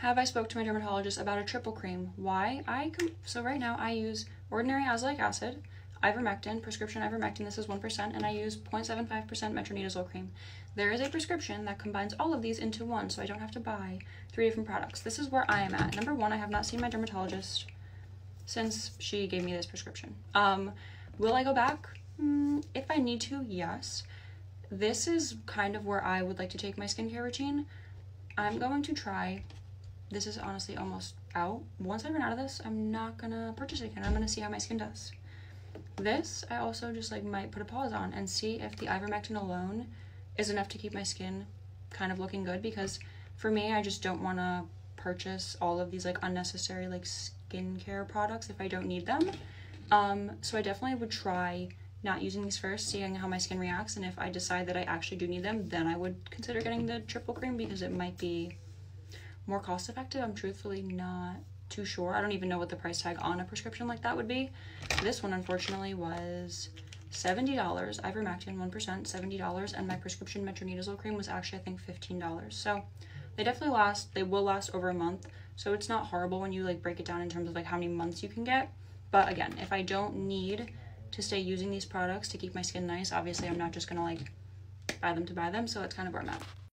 have I spoke to my dermatologist about a triple cream? Why? I so right now I use ordinary azelaic acid, ivermectin, prescription ivermectin, this is 1%, and I use 0.75% metronidazole cream. There is a prescription that combines all of these into one, so I don't have to buy three different products. This is where I am at. Number one, I have not seen my dermatologist since she gave me this prescription. Um, will I go back? Mm, if I need to, yes. This is kind of where I would like to take my skincare routine. I'm going to try, this is honestly almost out. Once I run out of this, I'm not gonna purchase it again. I'm gonna see how my skin does. This, I also just like might put a pause on and see if the ivermectin alone is enough to keep my skin kind of looking good because for me, I just don't want to purchase all of these like unnecessary like skincare products if I don't need them. Um, so I definitely would try not using these first, seeing how my skin reacts, and if I decide that I actually do need them, then I would consider getting the triple cream because it might be more cost effective. I'm truthfully not too sure. I don't even know what the price tag on a prescription like that would be. This one, unfortunately, was $70. Ivermectin, 1%, $70, and my prescription metronidazole cream was actually, I think, $15. So they definitely last, they will last over a month. So it's not horrible when you like break it down in terms of like how many months you can get. But again, if I don't need to stay using these products to keep my skin nice, obviously I'm not just gonna like buy them to buy them. So that's kind of where I'm at.